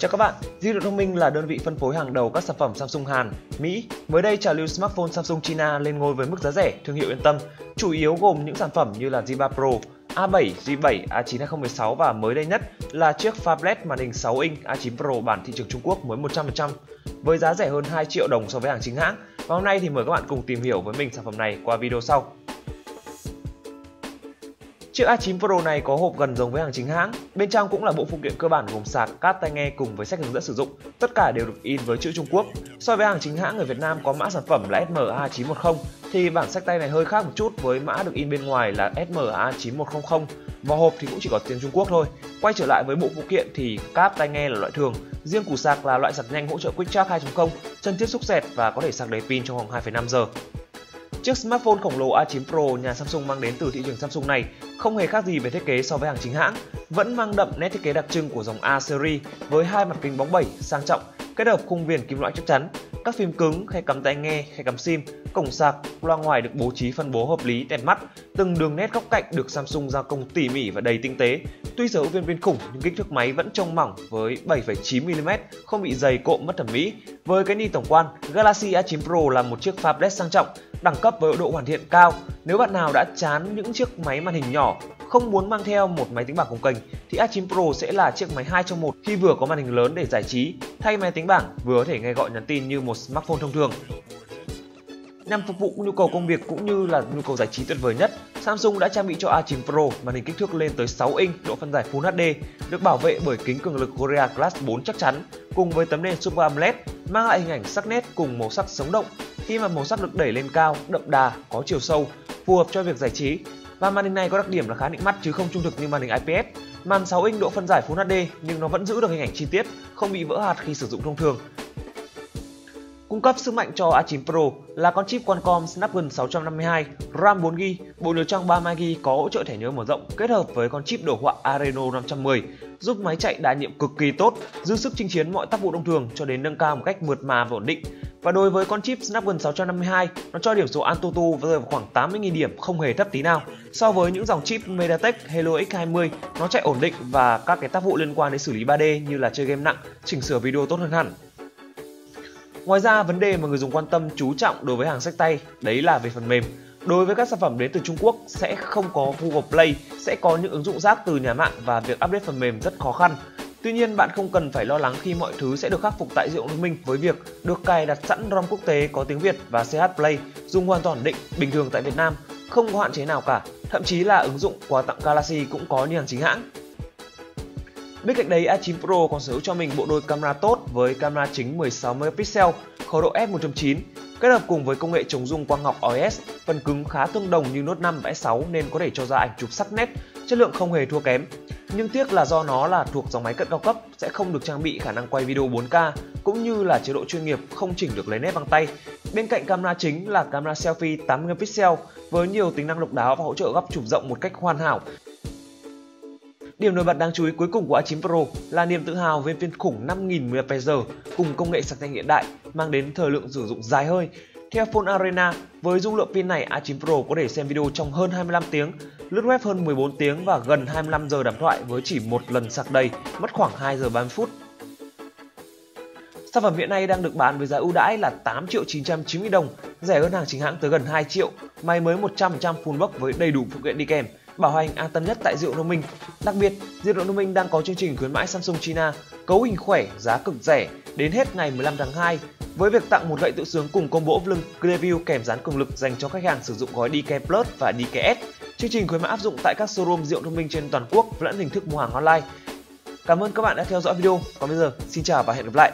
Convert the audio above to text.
Chào các bạn, Di động thông minh là đơn vị phân phối hàng đầu các sản phẩm Samsung Hàn, Mỹ. Mới đây trào lưu smartphone Samsung China lên ngôi với mức giá rẻ, thương hiệu yên tâm, chủ yếu gồm những sản phẩm như là Z3 Pro, A7, Z7, A9 2016 và mới đây nhất là chiếc phablet màn hình 6 inch A9 Pro bản thị trường Trung Quốc mới 100% với giá rẻ hơn 2 triệu đồng so với hàng chính hãng. Và hôm nay thì mời các bạn cùng tìm hiểu với mình sản phẩm này qua video sau. Chiếc A9 Pro này có hộp gần giống với hàng chính hãng. Bên trong cũng là bộ phụ kiện cơ bản gồm sạc, cáp tai nghe cùng với sách hướng dẫn sử dụng. Tất cả đều được in với chữ Trung Quốc. So với hàng chính hãng ở Việt Nam có mã sản phẩm là SMA910 thì bản sách tay này hơi khác một chút với mã được in bên ngoài là SMA9100 và hộp thì cũng chỉ có tiếng Trung Quốc thôi. Quay trở lại với bộ phụ kiện thì cáp tai nghe là loại thường, riêng củ sạc là loại sạc nhanh hỗ trợ Quick Charge 2.0, chân tiếp xúc dẹt và có thể sạc đầy pin trong vòng 2,5 giờ. Chiếc smartphone khổng lồ A9 Pro nhà Samsung mang đến từ thị trường Samsung này không hề khác gì về thiết kế so với hàng chính hãng, vẫn mang đậm nét thiết kế đặc trưng của dòng A series với hai mặt kính bóng bẩy sang trọng, kết hợp khung viền kim loại chắc chắn, các phím cứng, khe cắm tai nghe, khe cắm sim, cổng sạc, loa ngoài được bố trí phân bố hợp lý đẹp mắt, từng đường nét góc cạnh được Samsung gia công tỉ mỉ và đầy tinh tế. Tuy sở hữu viên viên khủng nhưng kích thước máy vẫn trông mỏng với 7,9 mm, không bị dày cộm mất thẩm mỹ. Với cái nhìn tổng quan, Galaxy A9 Pro là một chiếc phablet sang trọng, đẳng cấp với độ hoàn thiện cao. Nếu bạn nào đã chán những chiếc máy màn hình nhỏ, không muốn mang theo một máy tính bảng cùng kênh thì A9 Pro sẽ là chiếc máy 2 trong một khi vừa có màn hình lớn để giải trí, thay máy tính bảng vừa có thể nghe gọi nhắn tin như một smartphone thông thường. Nhằm phục vụ nhu cầu công việc cũng như là nhu cầu giải trí tuyệt vời nhất, Samsung đã trang bị cho A9 Pro màn hình kích thước lên tới 6 inch, độ phân giải Full HD, được bảo vệ bởi kính cường lực Gorilla Glass 4 chắc chắn, cùng với tấm nền Super AMOLED, mang lại hình ảnh sắc nét cùng màu sắc sống động khi mà màu sắc được đẩy lên cao, đậm đà, có chiều sâu, phù hợp cho việc giải trí. Và màn hình này có đặc điểm là khá nịnh mắt chứ không trung thực như màn hình IPS. Màn 6 inch độ phân giải Full HD nhưng nó vẫn giữ được hình ảnh chi tiết, không bị vỡ hạt khi sử dụng thông thường. Cung cấp sức mạnh cho A9 Pro là con chip Qualcomm Snapdragon 652, RAM 4GB, bộ nhớ trong 32GB có hỗ trợ thẻ nhớ mở rộng kết hợp với con chip đồ họa Adreno 510, giúp máy chạy đa nhiệm cực kỳ tốt, dư sức chinh chiến mọi tác vụ thông thường cho đến nâng cao một cách mượt mà và ổn định. Và đối với con chip Snapdragon 652, nó cho điểm số Antutu rơi vào khoảng 80.000 điểm không hề thấp tí nào. So với những dòng chip MediaTek Helio X20, nó chạy ổn định và các cái tác vụ liên quan đến xử lý 3D như là chơi game nặng, chỉnh sửa video tốt hơn hẳn. Ngoài ra, vấn đề mà người dùng quan tâm chú trọng đối với hàng sách tay đấy là về phần mềm. Đối với các sản phẩm đến từ Trung Quốc sẽ không có Google Play, sẽ có những ứng dụng rác từ nhà mạng và việc update phần mềm rất khó khăn. Tuy nhiên, bạn không cần phải lo lắng khi mọi thứ sẽ được khắc phục tại di động minh với việc được cài đặt sẵn ROM quốc tế có tiếng Việt và CH Play dùng hoàn toàn định bình thường tại Việt Nam, không có hạn chế nào cả. Thậm chí là ứng dụng quà tặng Galaxy cũng có như hàng chính hãng. Bên cạnh đấy, A9 Pro còn sở hữu cho mình bộ đôi camera tốt với camera chính 16 megapixel, khẩu độ f1.9, kết hợp cùng với công nghệ chống rung quang học OIS, phần cứng khá tương đồng như Note 5 và S6 nên có thể cho ra ảnh chụp sắc nét, chất lượng không hề thua kém. Nhưng tiếc là do nó là thuộc dòng máy cận cao cấp, sẽ không được trang bị khả năng quay video 4K cũng như là chế độ chuyên nghiệp không chỉnh được lấy nét bằng tay. Bên cạnh camera chính là camera selfie 80 megapixel với nhiều tính năng độc đáo và hỗ trợ góc chụp rộng một cách hoàn hảo Điểm nổi bật đáng chú ý cuối cùng của A9 Pro là niềm tự hào về viên khủng 5000 mAh cùng công nghệ sạc nhanh hiện đại, mang đến thời lượng sử dụng dài hơi. Theo Phone Arena, với dung lượng pin này A9 Pro có thể xem video trong hơn 25 tiếng, lướt web hơn 14 tiếng và gần 25 giờ đàm thoại với chỉ một lần sạc đầy, mất khoảng 2 giờ 30 phút. Sản phẩm hiện nay đang được bán với giá ưu đãi là 8 triệu 990 đồng, rẻ hơn hàng chính hãng tới gần 2 triệu, máy mới 100% full box với đầy đủ phụ kiện đi kèm bảo hành an tâm nhất tại rượu nông Minh. Đặc biệt, rượu nông Minh đang có chương trình khuyến mãi Samsung China cấu hình khỏe, giá cực rẻ đến hết ngày 15 tháng 2 với việc tặng một gậy tự sướng cùng combo ốp lưng Clearview kèm dán cường lực dành cho khách hàng sử dụng gói DK Plus và DKS. Chương trình khuyến mãi áp dụng tại các showroom rượu nông Minh trên toàn quốc lẫn hình thức mua hàng online. Cảm ơn các bạn đã theo dõi video. Còn bây giờ, xin chào và hẹn gặp lại.